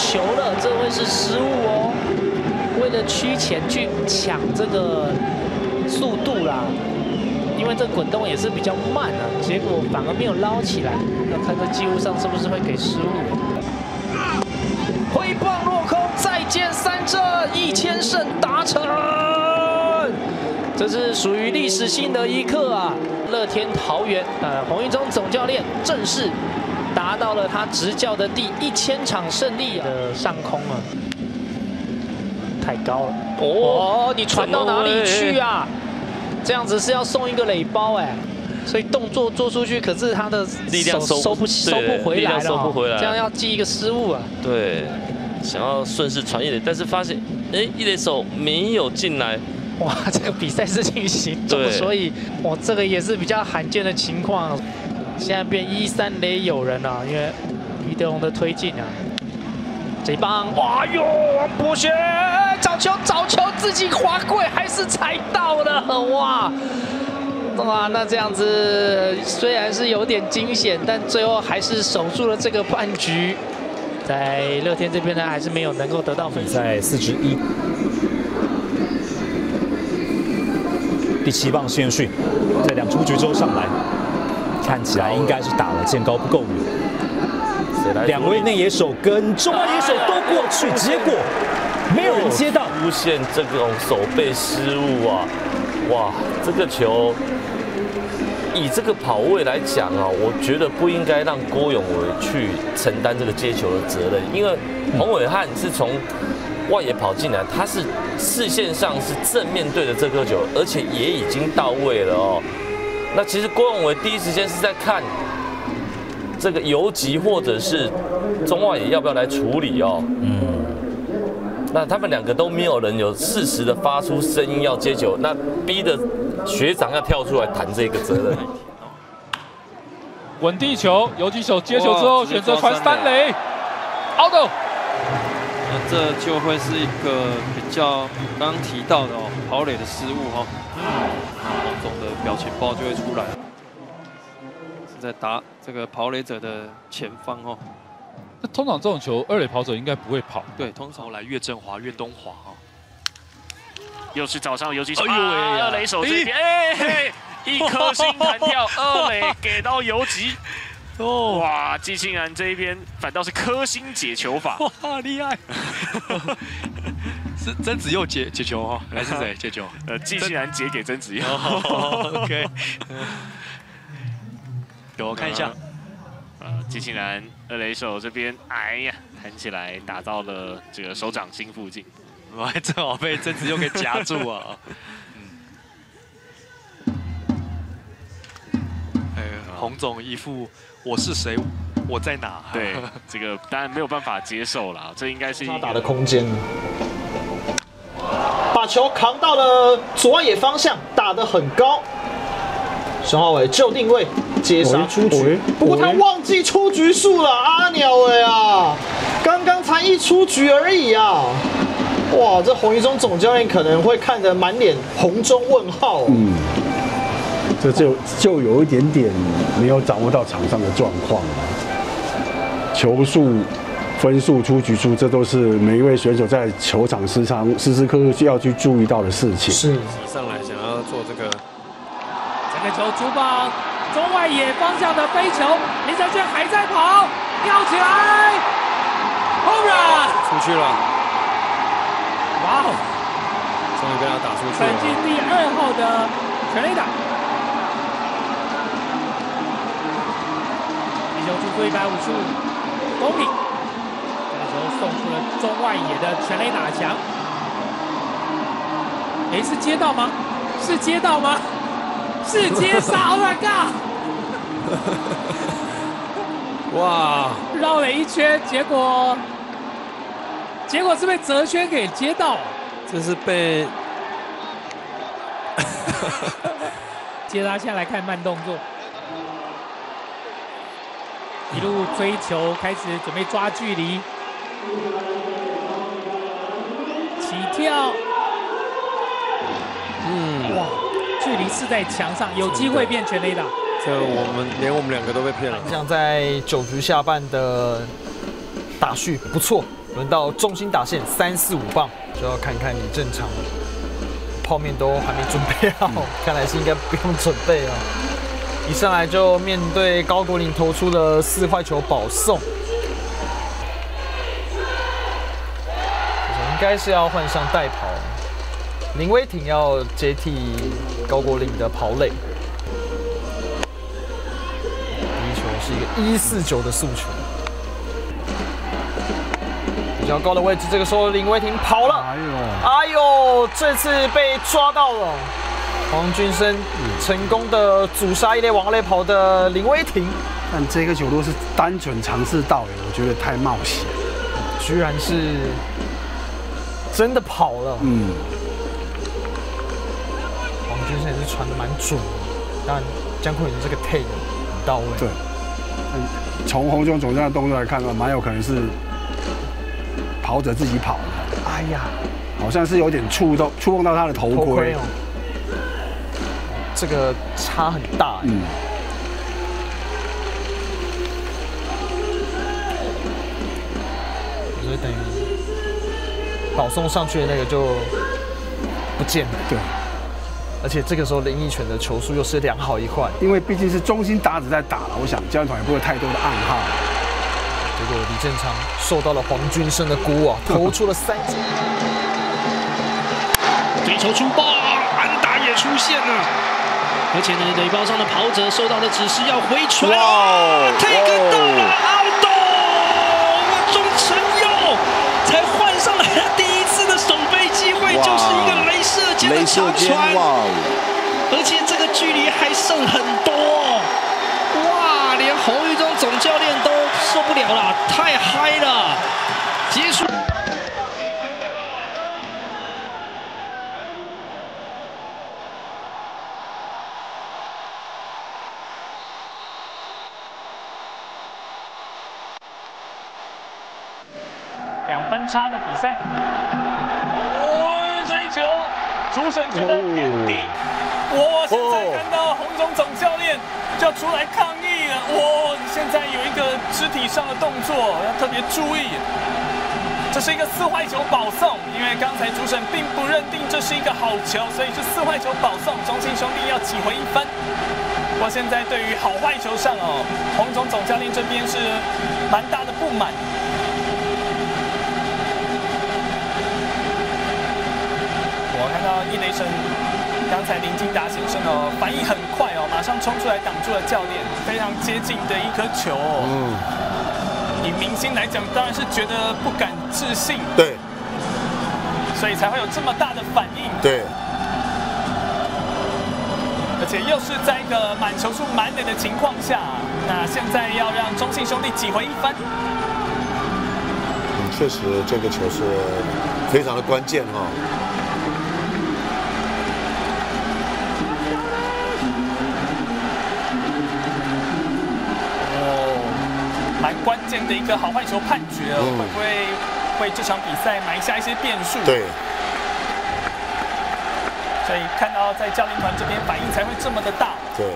球了，这会是失误哦。为了趋前去抢这个速度啦，因为这滚动也是比较慢啊，结果反而没有捞起来。要看这记录上是不是会给失误。挥棒落空，再见三振，一千胜达成。这是属于历史性的一刻啊！乐天桃园，呃，洪一中总教练正式达到了他执教的第一千场胜利的上空啊！太高了哦！你传到哪里去啊？这样子是要送一个垒包哎，所以动作做出去，可是他的力量收收不收不回来了，收不回来，这样要记一个失误啊！对，想要顺势传一垒，但是发现哎，一垒手没有进来。哇，这个比赛是进行中，所以我这个也是比较罕见的情况。现在变一三垒有人了，因为于德龙的推进啊。这棒，哇哟，王博学找球找球，自己滑跪还是踩到了，哇哇，那这样子虽然是有点惊险，但最后还是守住了这个半局。在乐天这边呢，还是没有能够得到分。在四十一。第七棒谢训在两出局之后上来，看起来应该是打了见高不够远。两位内野手跟中外野手都过去，结果没有人接到，出现这种手背失误啊！哇，这个球以这个跑位来讲啊，我觉得不应该让郭永伟去承担这个接球的责任，因为洪伟汉是从。外野跑进来，他是视线上是正面对着这颗球，而且也已经到位了哦。那其实郭永伟第一时间是在看这个游击或者是中外野要不要来处理哦。嗯。那他们两个都没有人有适时的发出声音要接球，那逼的学长要跳出来谈这个责任。稳地球，游击手接球之后选择传三垒，out。那这就会是一个比较刚刚提到的哦，跑垒的失误哈。黄总的表情包就会出来，是在打这个跑垒者的前方哦。那通常这种球，二垒跑者应该不会跑。对，通常来岳振华、岳东华哦。又是早上游击手，哎呦喂，二垒手这边，哎，一颗心弹跳，二垒给到游击。哦哇，季庆然这一边反倒是颗星解球法，哇厉害！是曾子佑解解球哈，还是谁解球？呃，季庆然解给曾子佑。OK，给我看一下。呃，季庆然二垒手这边，哎呀，弹起来打到了这个手掌心附近，哇，正好被曾子佑给夹住啊。洪总一副。我是谁？我在哪？对，这个当然没有办法接受了。这应该是他打的空间，把球扛到了左外野方向，打得很高。熊浩伟就定位接杀出局，不过他忘记出局数了。阿鸟哎呀，刚刚才一出局而已啊！哇，这洪一中总教练可能会看得满脸红中问号。嗯。这就就有一点点没有掌握到场上的状况了，球速、分数、出局数，这都是每一位选手在球场时常时时刻刻需要去注意到的事情。是上来想要做这个，这个球主棒中外野方向的飞球，林哲轩还在跑，跳起来，Home Run，出去了，哇哦，终于被他打出去了。本季第二号的全垒打。球一百五十五公里，这个时候送出了中外野的全垒打墙。哎，是接到吗？是接到吗？是接杀！Oh my god！哇！绕了一圈，结果结果是被泽轩给接到。这是被 接他下来看慢动作。一路追求，开始准备抓距离，起跳，嗯，哇，距离是在墙上，有机会变全垒打。这我们连我们两个都被骗了。像在九局下半的打序不错，轮到中心打线三四五棒，就要看看你正常泡面都还没准备好，看来是应该不用准备了。一上来就面对高国林投出的四块球保送，应该是要换上代跑，林威挺要接替高国林的跑垒。第一球是一个一四九的速球，比较高的位置，这个时候林威挺跑了，哎呦，哎呦，这次被抓到了。黄俊生成功的阻杀一垒往垒跑的林威霆，但这个球如果是单纯尝试到，我觉得太冒险，居然是真的跑了。嗯，黄俊生也是传的蛮准，但江坤宇的这个 take 很到位。对，从红中总教的动作来看的话，蛮有可能是跑者自己跑的。哎呀，好像是有点触动触碰到他的头盔哦。这个差很大，嗯，所以等于保送上去的那个就不见了，对。而且这个时候林奕泉的球速又是两好一坏，因为毕竟是中心打子在打了，我想教练团也不会太多的暗号。结果李正昌受到了黄军生的鼓啊，投出了三击，追球出棒，安打也出现了。而且呢，垒包上的跑者收到的指示要回传。哇！take 到了，奥多，钟成佑才换上来了 第一次的守备机会，就是一个镭射箭的长传。而且这个距离还剩很多。哇！连侯玉忠总教练都受不了了，太嗨了。结束。两分差的比赛，哦，这一球，主审觉得点低。我现在看到洪总总教练就要出来抗议了。哇，现在有一个肢体上的动作，要特别注意。这是一个四坏球保送，因为刚才主审并不认定这是一个好球，所以是四坏球保送。中信兄弟要挤回一分。我现在对于好坏球上哦，洪总总教练这边是蛮大的不满。易雷神刚才林金达先生哦，反应很快哦，马上冲出来挡住了教练，非常接近的一颗球。嗯，以明星来讲，当然是觉得不敢置信。对，所以才会有这么大的反应。对，而且又是在一个满球数满垒的情况下，那现在要让中信兄弟挤回一分。嗯，确实这个球是非常的关键哈。关键的一个好坏球判决，会不会为这场比赛埋下一些变数？对。所以看到在教练团这边反应才会这么的大。对。